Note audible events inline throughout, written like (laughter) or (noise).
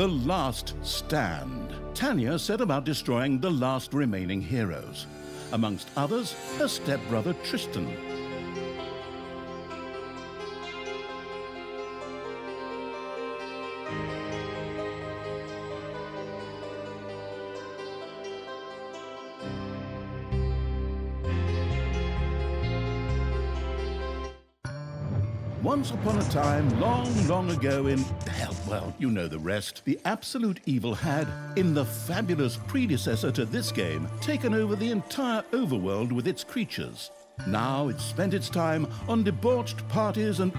The Last Stand. Thalya set about destroying the last remaining heroes. Amongst others, her stepbrother Tristan, Once upon a time, long, long ago in, hell, well, you know the rest, the absolute evil had, in the fabulous predecessor to this game, taken over the entire overworld with its creatures. Now it spent its time on debauched parties and.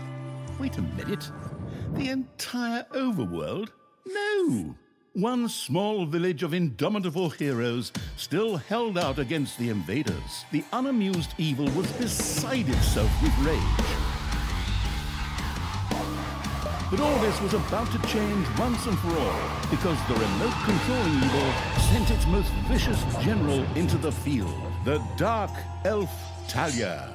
Wait a minute. The entire overworld? No! One small village of indomitable heroes still held out against the invaders. The unamused evil was beside itself with rage. But all this was about to change once and for all because the remote controlling evil sent its most vicious general into the field, the Dark Elf Thalya.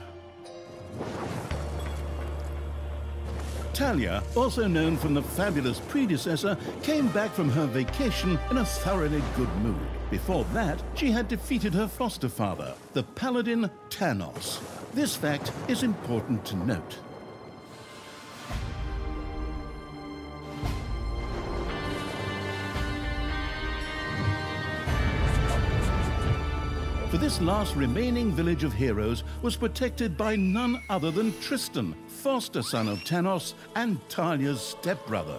Thalya, also known from the fabulous predecessor, came back from her vacation in a thoroughly good mood. Before that, she had defeated her foster father, the paladin Tanos. This fact is important to note. For this last remaining village of heroes was protected by none other than Tristan, foster son of Tanos and Thalya's stepbrother.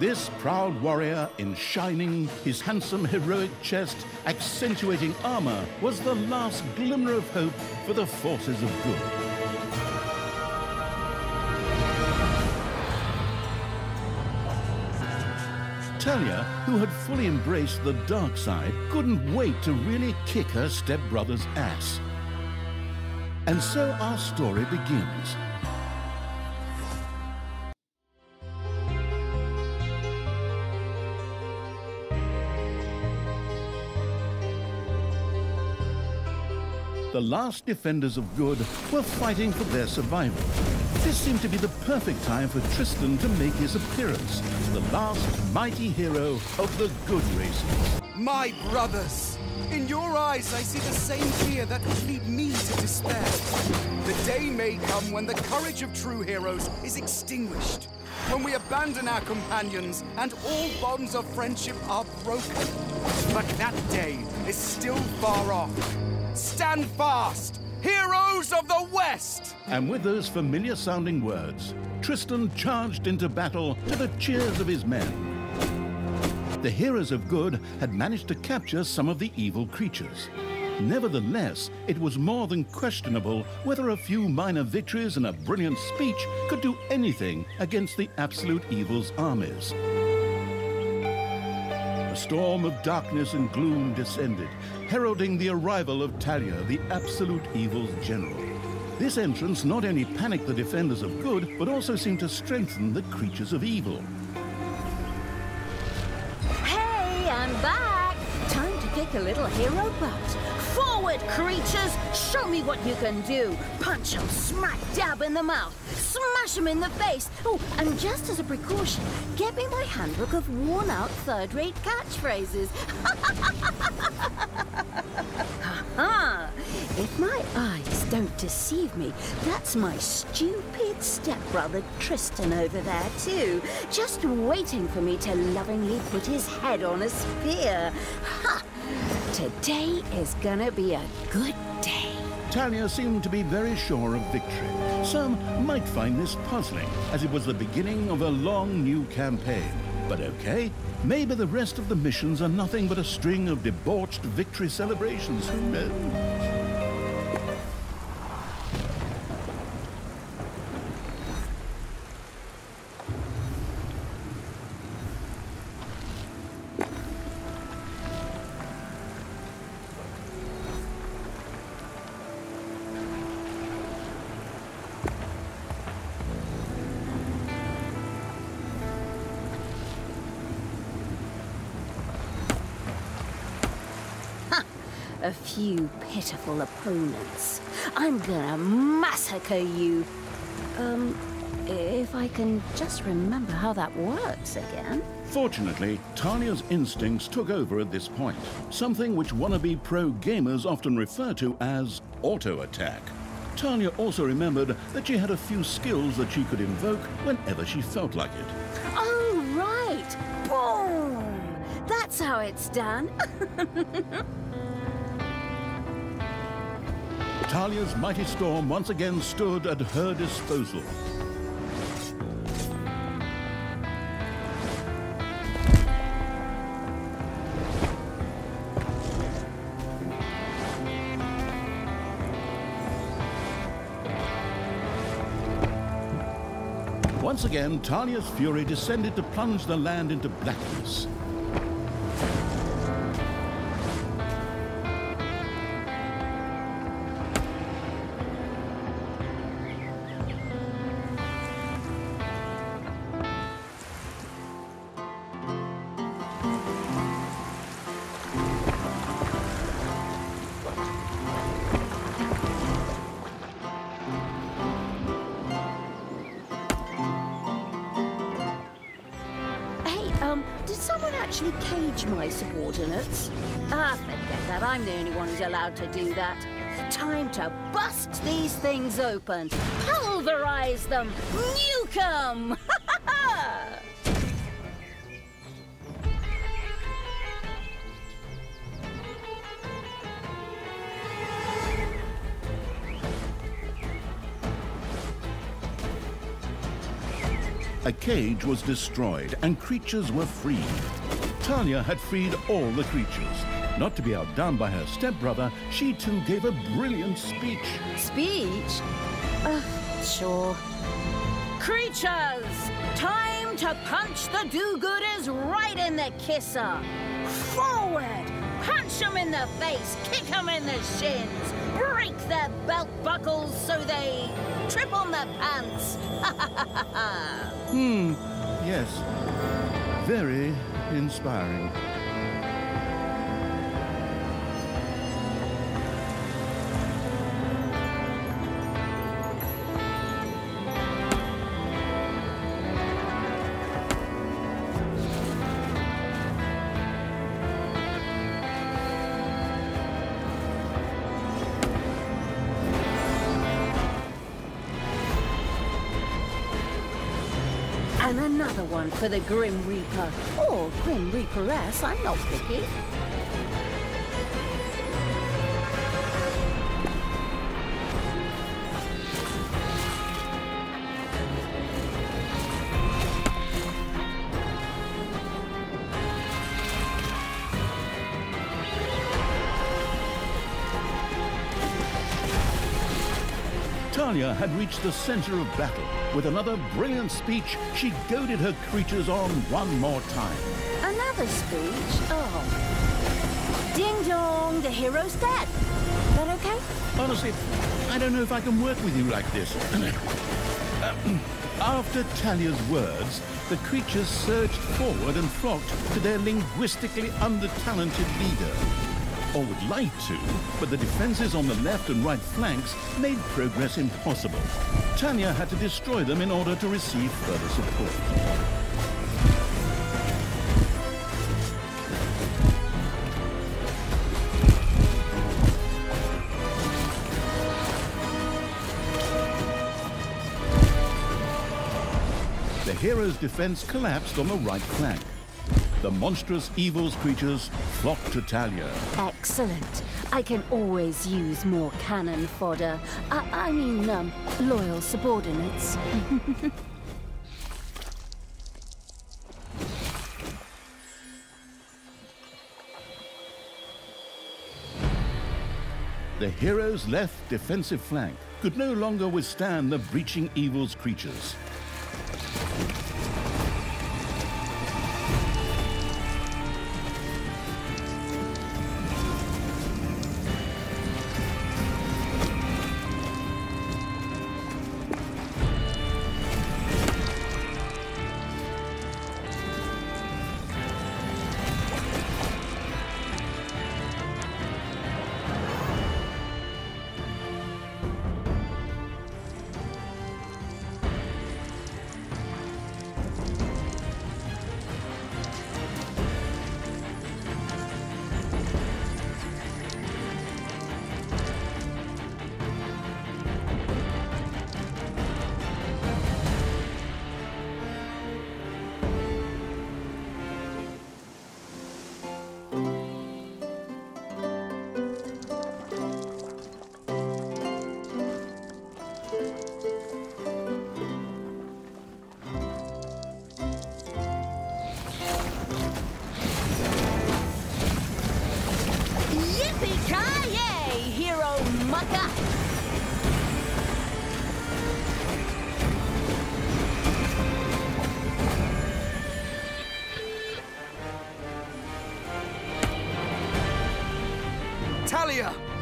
This proud warrior in shining, his handsome heroic chest accentuating armor was the last glimmer of hope for the forces of good. Thalya, who had fully embraced the dark side, couldn't wait to really kick her stepbrother's ass. And so our story begins. The last defenders of good were fighting for their survival. This seemed to be the perfect time for Tristan to make his appearance, the last mighty hero of the good races. My brothers! In your eyes, I see the same fear that would lead me to despair. The day may come when the courage of true heroes is extinguished, when we abandon our companions and all bonds of friendship are broken. But that day is still far off. Stand fast! Heroes of the West! And with those familiar sounding words, Tristan charged into battle to the cheers of his men. The heroes of good had managed to capture some of the evil creatures. Nevertheless, it was more than questionable whether a few minor victories and a brilliant speech could do anything against the absolute evil's armies. Storm of darkness and gloom descended, heralding the arrival of Thalya, the absolute evil's general. This entrance not only panicked the defenders of good, but also seemed to strengthen the creatures of evil. Hey, I'm back! Time to kick a little hero butt. Forward, creatures! Show me what you can do! Punch 'em smack dab in the mouth! Smash 'em in the face! Oh, and just as a precaution, get me my handbook of worn-out third-rate catchphrases. (laughs) Ha! If my eyes don't deceive me, that's my stupid stepbrother Tristan over there too, just waiting for me to lovingly put his head on a spear. Ha! Today is gonna be a good day. Thalya seemed to be very sure of victory. Some might find this puzzling, as it was the beginning of a long new campaign. But okay, maybe the rest of the missions are nothing but a string of debauched victory celebrations. Who knows? A few pitiful opponents. I'm gonna massacre you. Um, If I can just remember how that works again. Fortunately, Thalya's instincts took over at this point, something which wannabe pro gamers often refer to as auto attack. Thalya also remembered that she had a few skills that she could invoke whenever she felt like it. Oh, right! Boom! That's how it's done. (laughs) Thalya's mighty storm once again stood at her disposal. Once again, Thalya's fury descended to plunge the land into blackness. Did someone actually cage my subordinates? Ah, forget that. I'm the only one who's allowed to do that. Time to bust these things open. Pulverize them. Nuke them. A cage was destroyed and creatures were freed. Thalya had freed all the creatures. Not to be outdone by her stepbrother, she too gave a brilliant speech. Speech? Uh, sure. Creatures! Time to punch the do-gooders right in the kisser! Forward! Punch them in the face, kick them in the shins, break their belt buckles so they trip on their pants! (laughs) Hmm, yes. Very inspiring. And another one for the Grim Reaper. Or Grim Reaperess, I'm not picky. Thalya had reached the center of battle. With another brilliant speech, she goaded her creatures on one more time. Another speech? Oh. Ding dong, the hero's dead. That okay? Honestly, I don't know if I can work with you like this. (clears throat) After Thalya's words, the creatures surged forward and flocked to their linguistically under-talented leader. Or would like to, but the defenses on the left and right flanks made progress impossible. Thalya had to destroy them in order to receive further support. The hero's defense collapsed on the right flank. The monstrous evil's creatures flocked to Thalya. Excellent. I can always use more cannon fodder. I, I mean, um, loyal subordinates. (laughs) The hero's left defensive flank could no longer withstand the breaching evil's creatures.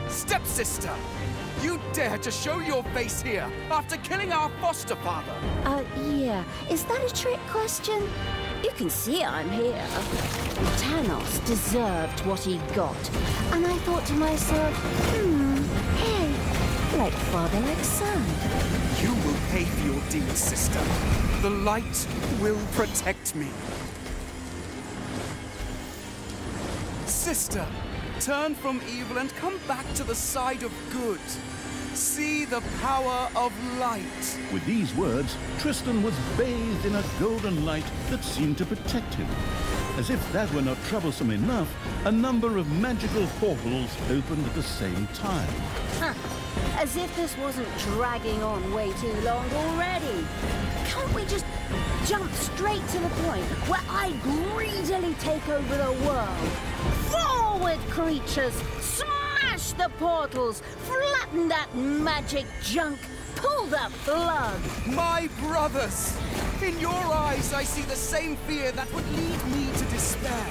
Stepsister! You dare to show your face here after killing our foster father? Uh, yeah. Is that a trick question? You can see I'm here. Tanos deserved what he got. And I thought to myself, hmm, hey, like father, like son. You will pay for your deeds, sister. The light will protect me. Sister, turn from evil and come back to the side of good. See the power of light. With these words, Tristan was bathed in a golden light that seemed to protect him. As if that were not troublesome enough, a number of magical portals opened at the same time. Huh. As if this wasn't dragging on way too long already. Can't we just jump straight to the point where I greedily take over the world? Forward, creatures! Smash the portals! Flatten that magic junk! Pull the plug! My brothers! In your eyes, I see the same fear that would lead me to despair.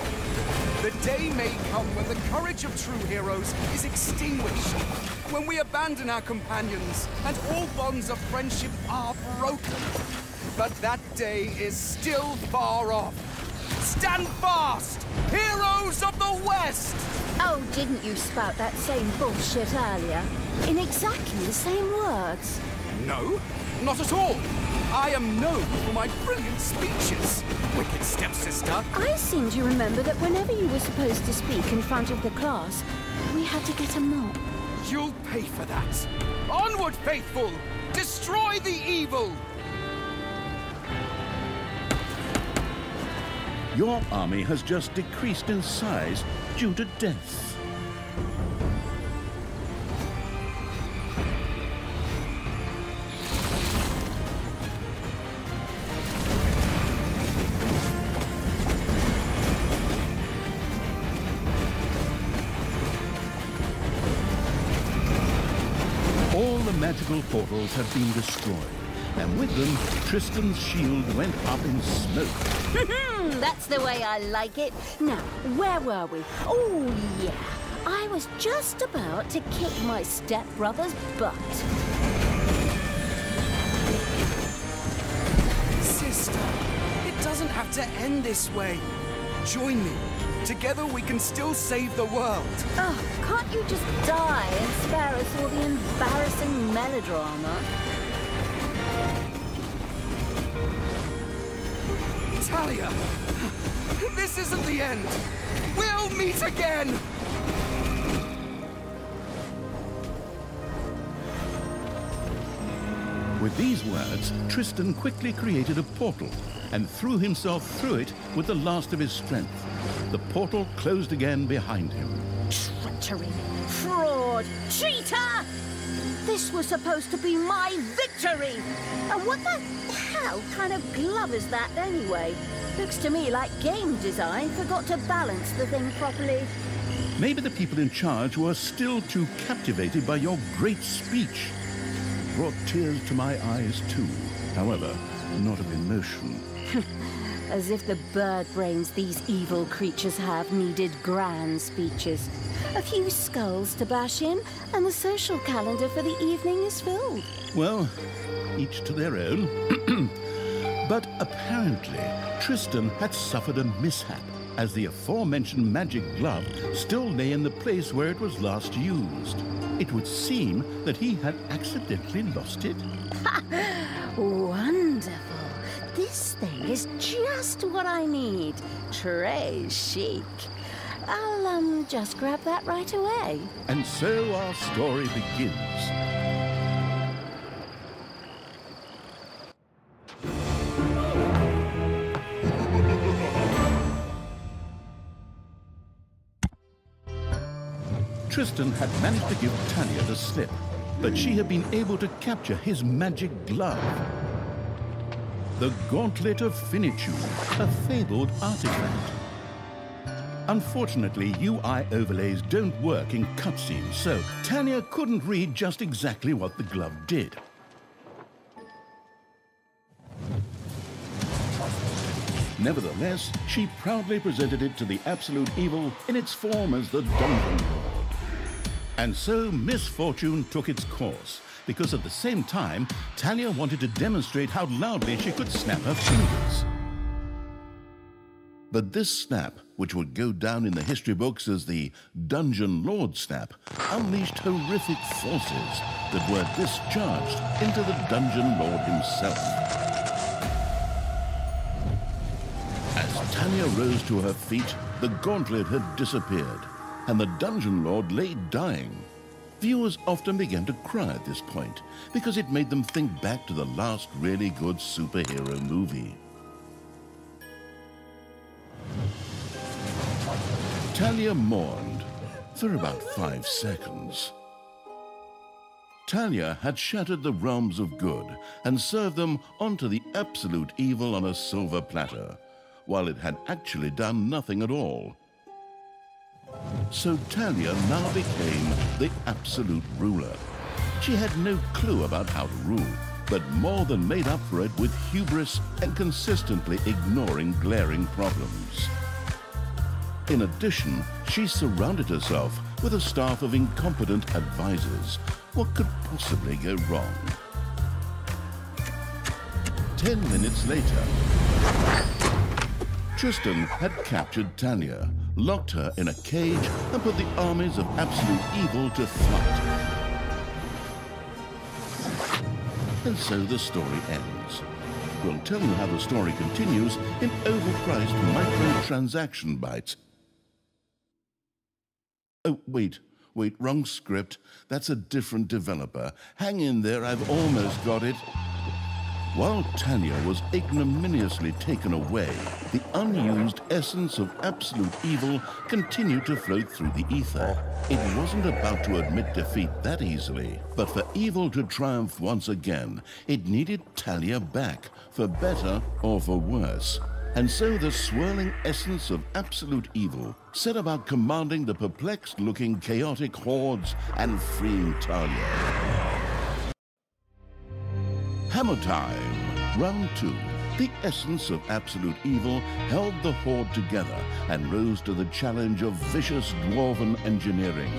The day may come when the courage of true heroes is extinguished, when we abandon our companions and all bonds of friendship are broken. But that day is still far off. Stand fast, heroes of the West! Oh, didn't you spout that same bullshit earlier? In exactly the same words. No, not at all. I am known for my brilliant speeches, wicked stepsister. I seem to remember that whenever you were supposed to speak in front of the class, we had to get a mop. You'll pay for that. Onward, faithful! Destroy the evil! Your army has just decreased in size due to death. All the magical portals have been destroyed, and with them, Tristan's shield went up in smoke. Hmm, that's the way I like it. Now, where were we? Oh, yeah. I was just about to kick my stepbrother's butt. Sister, it doesn't have to end this way. Join me. Together we can still save the world. Oh, can't you just die and spare us all the embarrassing melodrama? Thalya, this isn't the end. We'll meet again. With these words, Tristan quickly created a portal and threw himself through it with the last of his strength. The portal closed again behind him. Treachery, fraud, cheater! This was supposed to be my victory! And what the hell kind of glove is that anyway? Looks to me like game design forgot to balance the thing properly. Maybe the people in charge were still too captivated by your great speech. It brought tears to my eyes too. However, not of emotion. (laughs) As if the bird brains these evil creatures have needed grand speeches. A few skulls to bash in, and the social calendar for the evening is filled. Well, each to their own. (clears throat) but apparently, Tristan had suffered a mishap, as the aforementioned magic glove still lay in the place where it was last used. It would seem that he had accidentally lost it. (laughs) Wonderful. This thing is just what I need. Très chic. I'll, um, just grab that right away. And so our story begins. Tristan had managed to give Thalya the slip, but she had been able to capture his magic glove. The Gauntlet of Finitude, a fabled artifact. Unfortunately, UI overlays don't work in cutscenes, so Thalya couldn't read just exactly what the glove did. Nevertheless, she proudly presented it to the Absolute Evil in its form as the Dungeon Lord. And so misfortune took its course, because at the same time, Thalya wanted to demonstrate how loudly she could snap her fingers. But this snap, which would go down in the history books as the Dungeon Lord snap, unleashed horrific forces that were discharged into the Dungeon Lord himself. As Thalya rose to her feet, the gauntlet had disappeared, and the Dungeon Lord lay dying. Viewers often began to cry at this point, because it made them think back to the last really good superhero movie. Thalya mourned for about five seconds. Thalya had shattered the realms of good and served them onto the absolute evil on a silver platter, while it had actually done nothing at all. So Thalya now became the absolute ruler. She had no clue about how to rule, but more than made up for it with hubris and consistently ignoring glaring problems. In addition, she surrounded herself with a staff of incompetent advisors. What could possibly go wrong? Ten minutes later, Tristan had captured Thalya, locked her in a cage, and put the armies of absolute evil to flight. And so the story ends. We'll tell you how the story continues in overpriced microtransaction bites Oh, wait, wait, wrong script. That's a different developer. Hang in there, I've almost got it. While Thalya was ignominiously taken away, the unused essence of absolute evil continued to float through the ether. It wasn't about to admit defeat that easily, but for evil to triumph once again, it needed Thalya back, for better or for worse. And so the swirling essence of absolute evil set about commanding the perplexed looking chaotic hordes and freeing Thalya. Hammer time, round two. The essence of absolute evil held the horde together and rose to the challenge of vicious dwarven engineering.